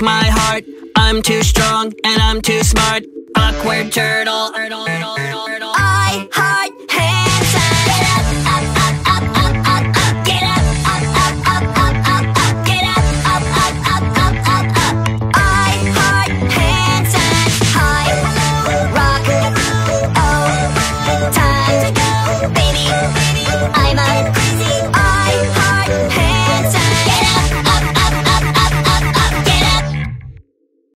my heart. I'm too strong and I'm too smart. Awkward turtle. I